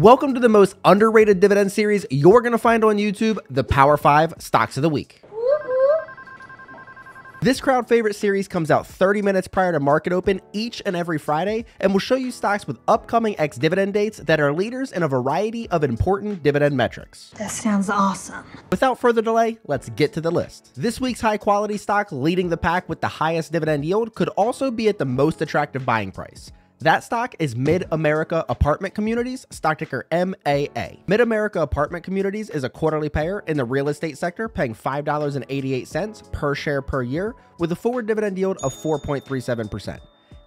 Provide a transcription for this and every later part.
Welcome to the most underrated dividend series you're going to find on YouTube, the Power 5 Stocks of the Week. This crowd favorite series comes out 30 minutes prior to market open each and every Friday and will show you stocks with upcoming ex dividend dates that are leaders in a variety of important dividend metrics. That sounds awesome. Without further delay, let's get to the list. This week's high quality stock leading the pack with the highest dividend yield could also be at the most attractive buying price. That stock is Mid America Apartment Communities, stock ticker MAA. Mid America Apartment Communities is a quarterly payer in the real estate sector, paying $5.88 per share per year with a forward dividend yield of 4.37%.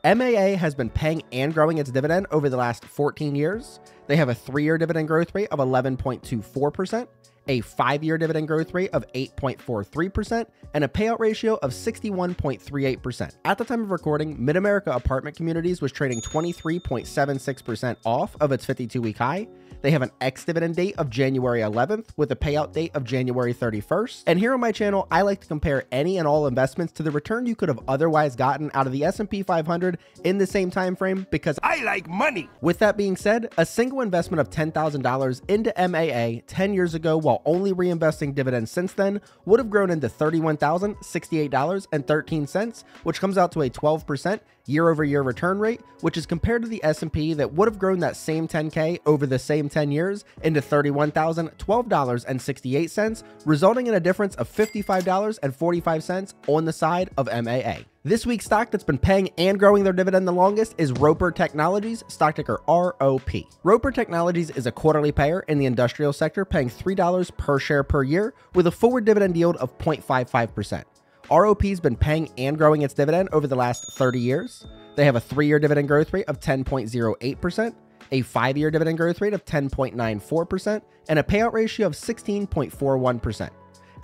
MAA has been paying and growing its dividend over the last 14 years. They have a three year dividend growth rate of 11.24%, a five year dividend growth rate of 8.43%, and a payout ratio of 61.38%. At the time of recording, Mid America Apartment Communities was trading 23.76% off of its 52 week high. They have an ex dividend date of January 11th with a payout date of January 31st. And here on my channel, I like to compare any and all investments to the return you could have otherwise gotten out of the S&P 500 in the same time frame because I like money. With that being said, a single investment of $10,000 into MAA 10 years ago while only reinvesting dividends since then would have grown into $31,068.13, which comes out to a 12% year over year return rate, which is compared to the S&P that would have grown that same 10K over the same 10 years into $31,012.68, resulting in a difference of $55.45 on the side of MAA. This week's stock that's been paying and growing their dividend the longest is Roper Technologies, stock ticker ROP. Roper Technologies is a quarterly payer in the industrial sector, paying $3 per share per year with a forward dividend yield of 0.55%. ROP's been paying and growing its dividend over the last 30 years. They have a three year dividend growth rate of 10.08%, a five year dividend growth rate of 10.94%, and a payout ratio of 16.41%.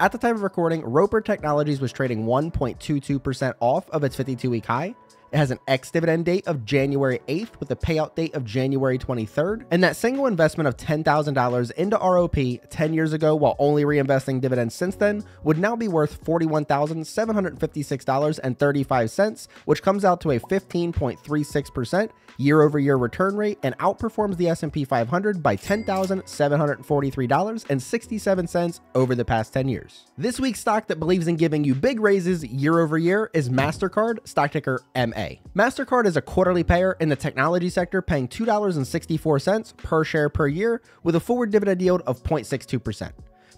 At the time of recording, Roper Technologies was trading 1.22% off of its 52 week high. It has an ex dividend date of January 8th with a payout date of January 23rd. And that single investment of $10,000 into ROP 10 years ago while only reinvesting dividends since then would now be worth $41,756.35, which comes out to a 15.36% year over year return rate and outperforms the S&P 500 by $10,743.67 over the past 10 years. This week's stock that believes in giving you big raises year over year is MasterCard, stock ticker MA. MasterCard is a quarterly payer in the technology sector paying $2.64 per share per year with a forward dividend yield of 0.62%.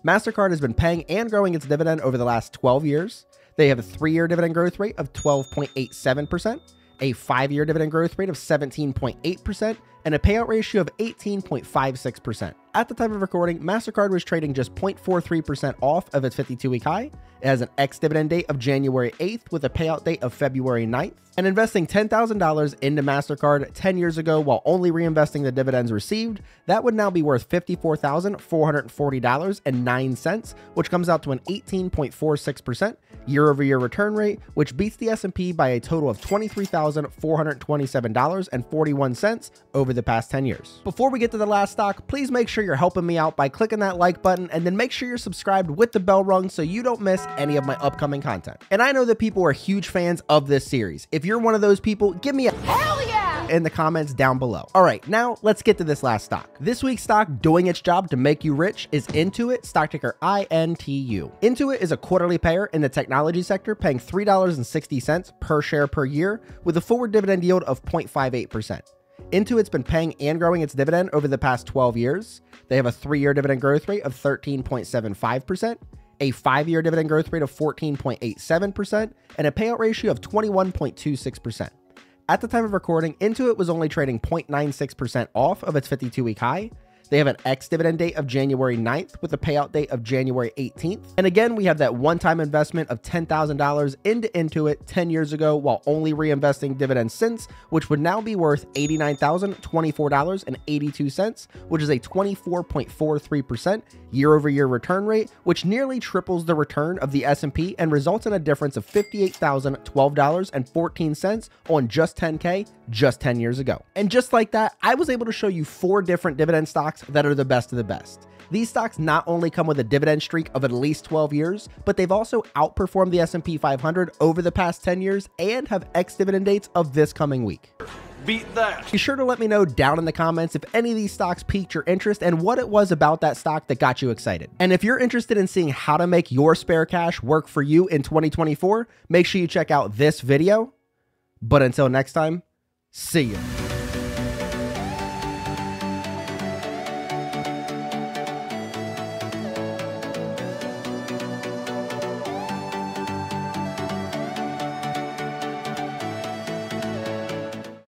MasterCard has been paying and growing its dividend over the last 12 years. They have a three year dividend growth rate of 12.87%, a five year dividend growth rate of 17.8%, and a payout ratio of 18.56%. At the time of recording, MasterCard was trading just 0.43% off of its 52 week high. It has an ex dividend date of January 8th with a payout date of February 9th. And investing $10,000 into MasterCard 10 years ago while only reinvesting the dividends received, that would now be worth $54,440.09, which comes out to an 18.46% year over year return rate, which beats the S&P by a total of $23,427.41 over the past 10 years. Before we get to the last stock, please make sure you're helping me out by clicking that like button and then make sure you're subscribed with the bell rung so you don't miss any of my upcoming content. And I know that people are huge fans of this series. If you're one of those people, give me a hell yeah in the comments down below. All right, now let's get to this last stock. This week's stock doing its job to make you rich is Intuit, stock ticker INTU. Intuit is a quarterly payer in the technology sector, paying $3.60 per share per year with a forward dividend yield of 0.58%. Intuit's been paying and growing its dividend over the past 12 years. They have a three year dividend growth rate of 13.75%, a five year dividend growth rate of 14.87%, and a payout ratio of 21.26%. At the time of recording, Intuit was only trading 0.96% off of its 52 week high. They have an ex dividend date of January 9th with a payout date of January 18th. And again, we have that one time investment of $10,000 into Intuit 10 years ago while only reinvesting dividends since, which would now be worth $89,024.82, which is a 24.43% year over year return rate, which nearly triples the return of the S&P and results in a difference of $58,012.14 on just 10K just 10 years ago. And just like that, I was able to show you four different dividend stocks that are the best of the best. These stocks not only come with a dividend streak of at least 12 years, but they've also outperformed the S&P 500 over the past 10 years and have ex-dividend dates of this coming week. Beat that. Be sure to let me know down in the comments if any of these stocks piqued your interest and what it was about that stock that got you excited. And if you're interested in seeing how to make your spare cash work for you in 2024, make sure you check out this video. But until next time, see you.